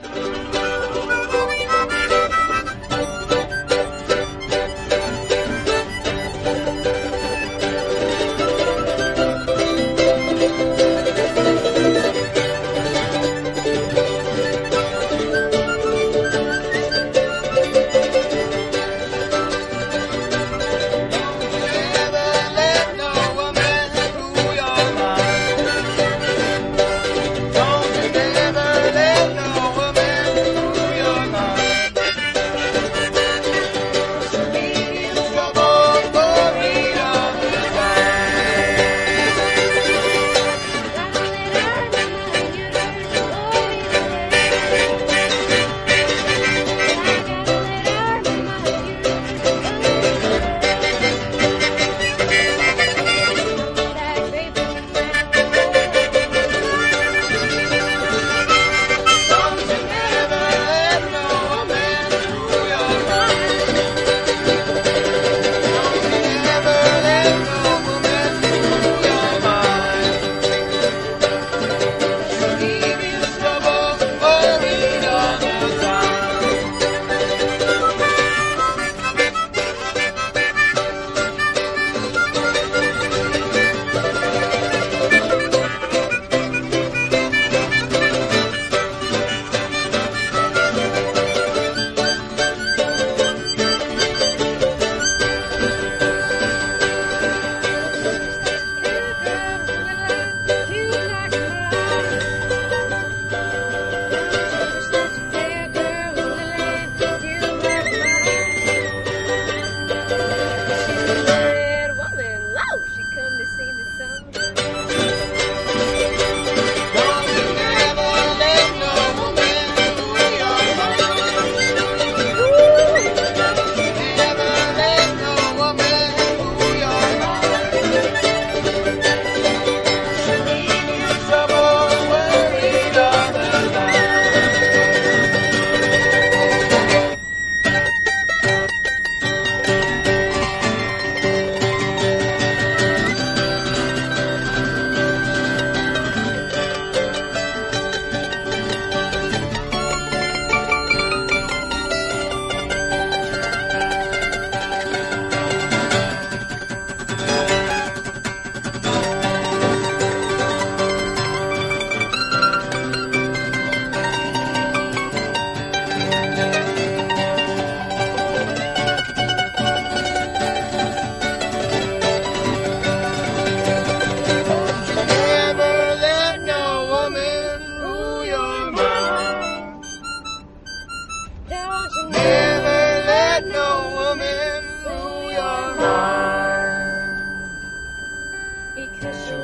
Bye. Don't you never let no woman rule your mind. Because she